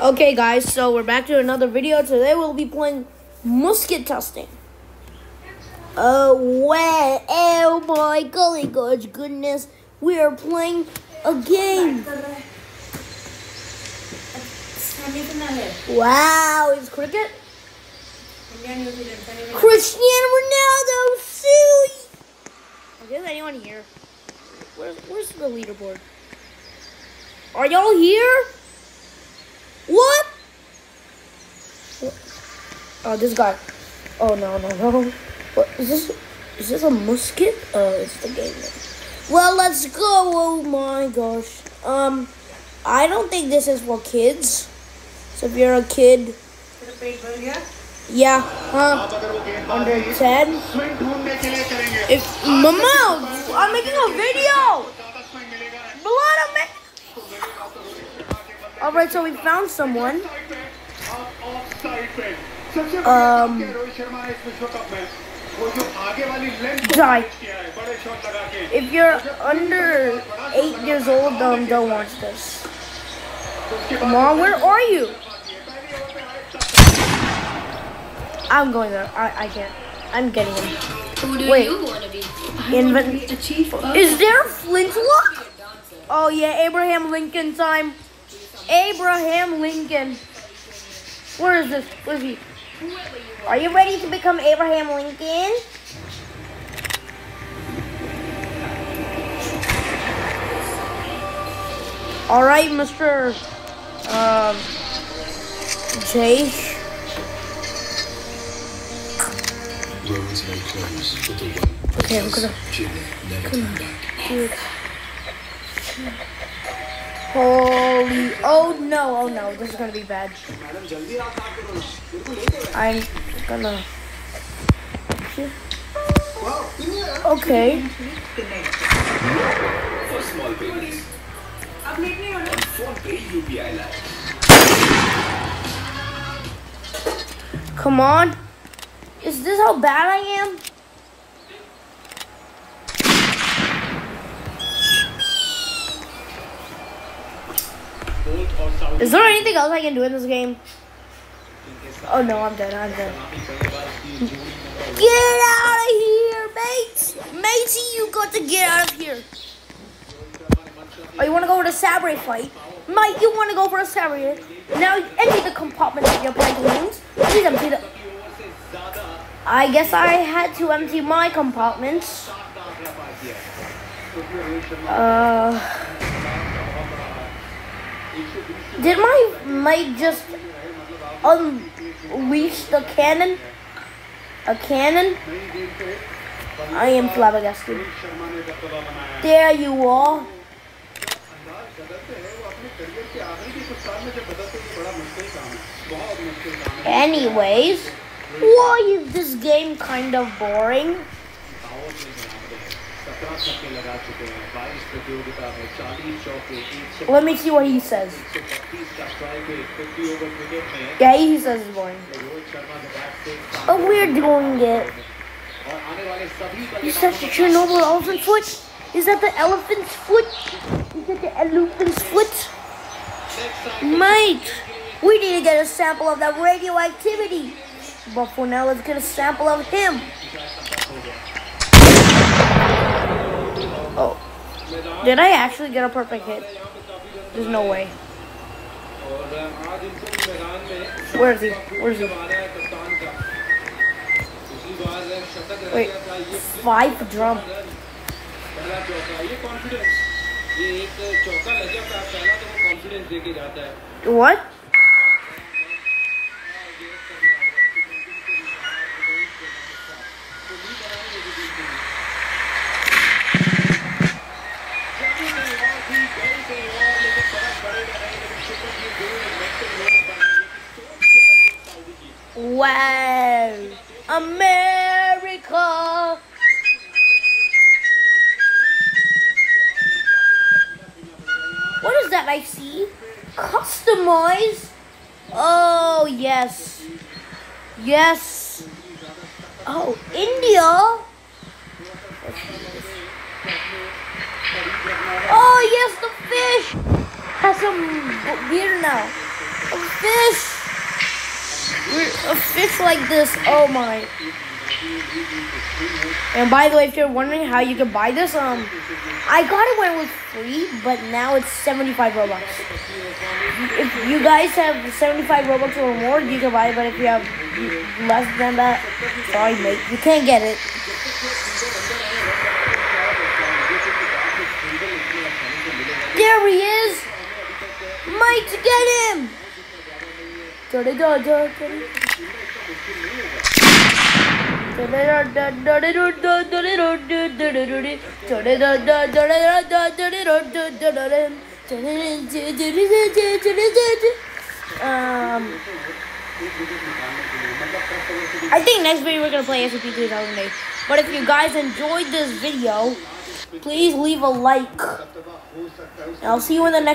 Okay guys, so we're back to another video. Today we'll be playing musket testing. Oh, well, oh my golly gosh, goodness. We are playing a game. Wow, it's cricket? Cristiano Ronaldo, silly! Is anyone here? Where's, where's the leaderboard? Are y'all here? What? Oh, this guy. Oh, no, no, no. What is this? Is this a musket? Oh, it's the game. Well, let's go. Oh, my gosh. Um, I don't think this is for kids. So if you're a kid... Yeah, huh? Under 10? If, Mama, I'm making a video! Blood, I'm making... All right, so we found someone. Um, Die. If you're under eight years old, um, don't watch this. Mom, where are you? I'm going there. I, I can't. I'm getting him. Who do Wait. you want to be? Invent. a chief Is there a flintlock? Oh yeah, Abraham Lincoln time. Abraham Lincoln. Where is this? Where is he? Are you ready to become Abraham Lincoln? All right, Mr. Um, Jay. Rowan's very close, but the one Okay, I'm gonna Jimmy never came do it. Holy, oh no, oh no, this is gonna be bad. I'm gonna... Okay. Come on. Is this how bad I am? Is there anything else I can do in this game? Oh no, I'm dead. I'm dead. Get out of here, mates! Matey, you got to get out of here. Oh, you want to go to a Sabre fight? Mike, you want to go for a Sabre? Now empty the compartment of your pantaloons. Please empty the. I guess I had to empty my compartments. Uh, did my mate just unleash the cannon? A cannon? I am flabbergasted. There you are. Anyways, why is this game kind of boring? Let me see what he says. Yeah, he says it's boring. But we're doing it. Is that the Chernobyl elephant foot? Is that the elephant's foot? Is that the elephant's foot? Mate, we need to get a sample of that radioactivity. But for now, let's get a sample of him. Did I actually get a perfect hit? There's no way. Where is he? Where is he? Wait, five drum. What? Wow, America. What is that I see? Customize? Oh, yes. Yes. Oh, India? Oh, yes, the fish has some beer now. A fish. A fish like this. Oh my. And by the way, if you're wondering how you can buy this, um, I got it when it was free, but now it's 75 Robux. If you guys have 75 Robux or more, you can buy it, but if you have less than that, sorry mate, you can't get it. There he is! Mike, get him! Um, I think next video we're gonna play SCP 2008. But if you guys enjoyed this video, please leave a like. And I'll see you in the next.